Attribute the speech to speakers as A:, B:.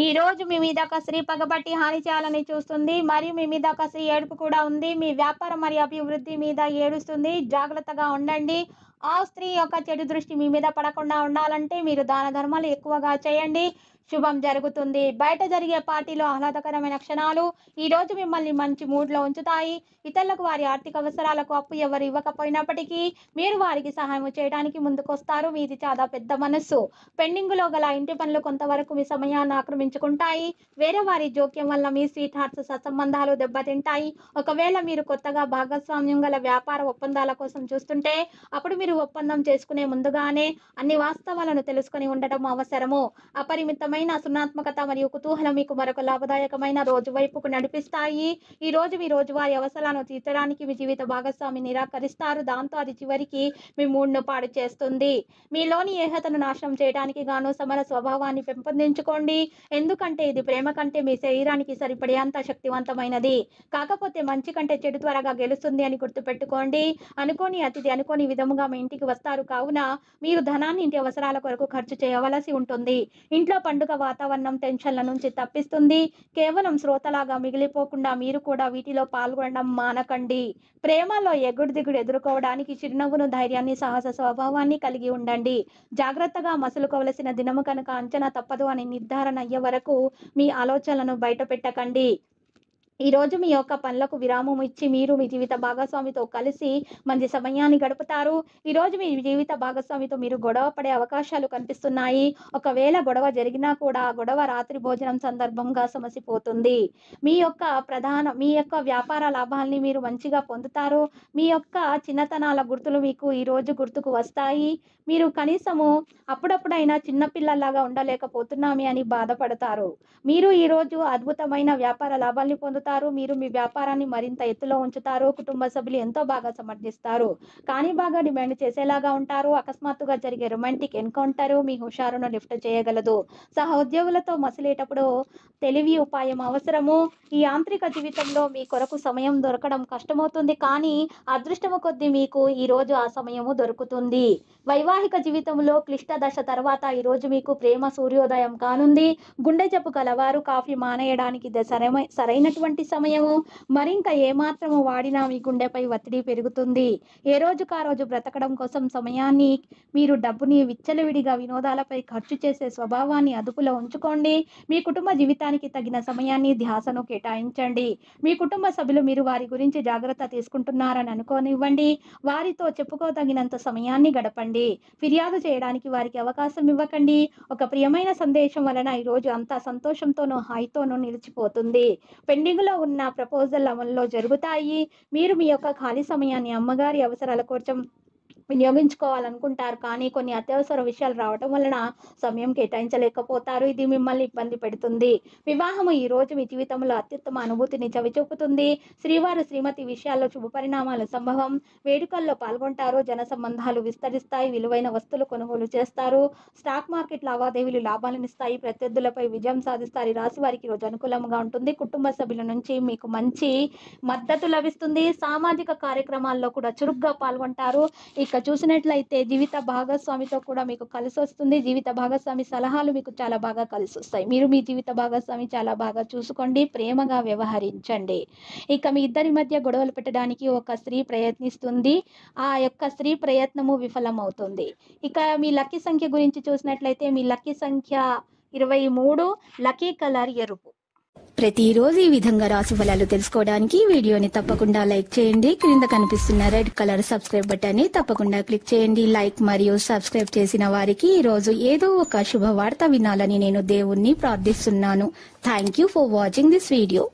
A: ఈ రోజు మీ మీద కసిరి పగబట్టి హాని చేయాలని చూస్తుంది. మరియు మీ మీద కసిరి ఏడుపు కూడా ఉంది. మీ వ్యాపారం మరియు అభివృద్ధి మీద ఏడుస్తుంది. జాగ్రత్తగా ఉండండి. ఆ స్త్రీ యొక్క చెడు దృష్టి మీ మీద పడకుండా ఉండాలంటే మీరు దాన ధర్మాలు ఎక్కువగా చేయండి. శుభం జరుగుతుంది. బయట జరిగే పార్టీలో ఆహ్లాదకరమైన క్షణాలు ఈ రోజు మిమ్మల్ని మంచి మూడ్లో ఉంచుతాయి. ఇతరులకు వారి ఆర్థిక అవసరాలకు అప్పు ఎవరు ఇవ్వకపోయినప్పటికీ మీరు వారికి సహాయం చేయడానికి ముందుకొస్తారు. మీది చాలా పెద్ద మనస్సు. పెండింగ్లో గల ఇంటి పనులు కొంతవరకు మీ సమయాన్ని ఆక్రమించుకుంటాయి. వేరే వారి జోక్యం వల్ల మీ స్వీట్ హార్ట్స్ సత్సంబంధాలు దెబ్బతింటాయి. ఒకవేళ మీరు కొత్తగా భాగస్వామ్యం గల వ్యాపార ఒప్పందాల కోసం చూస్తుంటే అప్పుడు మీరు ఒప్పందం చేసుకునే ముందుగానే అన్ని వాస్తవాలను తెలుసుకొని ఉండటం అవసరము. అపరిమితమైన సున్నాత్మకత మరియు కుతూహలం మీకు మరొక లాభదాయకమైన రోజు వైపుకు నడిపిస్తాయి. ఈ రోజు మీ రోజువారి అవసరాలను తీర్చడానికి మీ జీవిత భాగస్వామి నిరాకరిస్తారు. దాంతో అది చివరికి మీ మూడ్ను పాడు చేస్తుంది. మీలోని ఏహతను నాశనం చేయడానికి గాను సమర స్వభావాన్ని పెంపొందించుకోండి. ఎందుకంటే ఇది ప్రేమ కంటే మీ శరీరానికి సరిపడేంత శక్తివంతమైనది. కాకపోతే మంచి కంటే చెడు త్వరగా గెలుస్తుంది అని గుర్తుపెట్టుకోండి. అనుకోని అతిథి అనుకోని విధముగా మీ ఇంటికి వస్తారు. కావున మీరు ధనాన్ని ఇంటి అవసరాల కొరకు ఖర్చు చేయవలసి ఉంటుంది. ఇంట్లో పండుగ వాతావరణం టెన్షన్ల నుంచి తప్పిస్తుంది. కేవలం శ్రోతలాగా మిగిలిపోకుండా మీరు కూడా వీటిలో పాల్గొనడం మానకండి. ప్రేమలో ఎగుడు దిగుడు ఎదుర్కోవడానికి చిరునవ్వును ధైర్యాన్ని సాహస స్వభావాన్ని కలిగి ఉండండి. జాగ్రత్తగా మసులుకోవలసిన దినము కనుక అంచనా తప్పదు అని నిర్ధారణ అయ్యే వరకు మీ ఆలోచనలను బయట పెట్టకండి ఈ రోజు మీ యొక్క పనులకు విరామం ఇచ్చి మీరు మీ జీవిత భాగస్వామితో కలిసి మంచి సమయాన్ని గడుపుతారు. ఈరోజు మీ జీవిత భాగస్వామితో మీరు గొడవ పడే అవకాశాలు కనిపిస్తున్నాయి. ఒకవేళ గొడవ జరిగినా కూడా గొడవ రాత్రి భోజనం సందర్భంగా సమసిపోతుంది. మీ యొక్క ప్రధాన మీ యొక్క వ్యాపార లాభాల్ని మీరు మంచిగా పొందుతారు. మీ యొక్క చిన్నతనాల గుర్తులు మీకు ఈరోజు గుర్తుకు వస్తాయి. మీరు కనీసము అప్పుడప్పుడైనా చిన్నపిల్లలాగా ఉండలేకపోతున్నామే అని బాధపడతారు. మీరు ఈ రోజు అద్భుతమైన వ్యాపార లాభాల్ని పొందుతారు. మీరు మీ వ్యాపారాన్ని మరింత ఎత్తులో ఉంచుతారు. కుటుంబ సభ్యులు ఎంతో బాగా సమర్థిస్తారు. కానీ బాగా డిమాండ్ చేసేలాగా ఉంటారు. అకస్మాత్తుగా జరిగే రొమాంటిక్ ఎన్కౌంటర్ మీ హుషారును లిఫ్ట్ చేయగలదు. సహోద్యోగులతో మసిలేటప్పుడు తెలివి ఉపాయం అవసరము. ఈ యాంత్రిక జీవితంలో మీ కొరకు సమయం దొరకడం కష్టమవుతుంది. కానీ అదృష్టము కొద్దీ మీకు ఈ రోజు ఆ సమయము దొరుకుతుంది. వైవాహిక జీవితంలో క్లిష్ట దశ తర్వాత ఈరోజు మీకు ప్రేమ సూర్యోదయం కానుంది. గుండె జబ్బు గలవారు కాఫీ మానేయడానికి ఇది సరైన సరైనటువంటి సమయము. మరింక ఏమాత్రము వాడినా మీ గుండెపై ఒత్తిడి పెరుగుతుంది. ఏ రోజుకా రోజు బ్రతకడం కోసం సమయాన్ని మీరు డబ్బుని విచ్చలవిడిగా వినోదాలపై ఖర్చు చేసే స్వభావాన్ని అదుపులో ఉంచుకోండి. మీ కుటుంబ జీవితానికి తగిన సమయాన్ని ధ్యాసను కేటాయించండి. మీ కుటుంబ సభ్యులు మీరు వారి గురించి జాగ్రత్త తీసుకుంటున్నారని అనుకోనివ్వండి. వారితో చెప్పుకోదగినంత సమయాన్ని గడపండి. ఫిర్యాదు చేయడానికి వారికి అవకాశం ఇవ్వకండి. ఒక ప్రియమైన సందేశం వలన ఈ రోజు అంతా సంతోషంతోనూ హాయితోనూ నిలిచిపోతుంది. పెండింగ్లో ఉన్న ప్రపోజల్ అమల్లో జరుగుతాయి. మీరు మీ యొక్క ఖాళీ సమయాన్ని అమ్మగారి అవసరాల కోసం వినియోగించుకోవాలనుకుంటారు. కానీ కొన్ని అత్యవసర విషయాలు రావటం వలన సమయం కేటాయించలేకపోతారు. ఇది మిమ్మల్ని ఇబ్బంది పెడుతుంది. వివాహము ఈ రోజు మీ జీవితంలో అత్యుత్తమ అనుభూతిని చవిచూపుతుంది శ్రీవారు శ్రీమతి విషయాల్లో శుభ పరిణామాలు సంభవం. వేడుకల్లో పాల్గొంటారు. జన సంబంధాలు విస్తరిస్తాయి. విలువైన వస్తువులు కొనుగోలు చేస్తారు. స్టాక్ మార్కెట్ లావాదేవీలు లాభాలనిస్తాయి ప్రత్యర్థులపై విజయం సాధిస్తారు. ఈ రాశి వారికి రోజు అనుకూలంగా ఉంటుంది. కుటుంబ సభ్యుల నుంచి మీకు మంచి మద్దతు లభిస్తుంది. సామాజిక కార్యక్రమాల్లో కూడా చురుగ్గా పాల్గొంటారు. ఇక చూసినట్లయితే జీవిత భాగస్వామితో కూడా మీకు కలిసి వస్తుంది జీవిత భాగస్వామి సలహాలు మీకు చాలా బాగా కలిసి వస్తాయి మీరు మీ జీవిత భాగస్వామి చాలా బాగా చూసుకోండి ప్రేమగా వ్యవహరించండి. ఇక మీ ఇద్దరి మధ్య గొడవలు పెట్టడానికి ఒక స్త్రీ ప్రయత్నిస్తుంది. ఆ యొక్క స్త్రీ ప్రయత్నము విఫలమవుతుంది. ఇక మీ లక్కీ సంఖ్య గురించి చూసినట్లయితే మీ లక్కీ సంఖ్య ఇరవై మూడు లక్కీ కలర్ ఎరుపు.
B: ప్రతిరోజు ఈ విధంగా రాశి ఫలాలు తెలుసుకోవడానికి వీడియోని తప్పకుండా లైక్ చేయండి. క్రింద కనిపిస్తున్న రెడ్ కలర్ సబ్స్క్రైబ్ బటన్ని తప్పకుండా క్లిక్ చేయండి. లైక్ మరియు సబ్స్క్రైబ్ చేసిన వారికి ఈ రోజు ఏదో ఒక శుభవార్త వినాలని నేను దేవుణ్ణి ప్రార్థిస్తున్నాను. Thank you for watching this video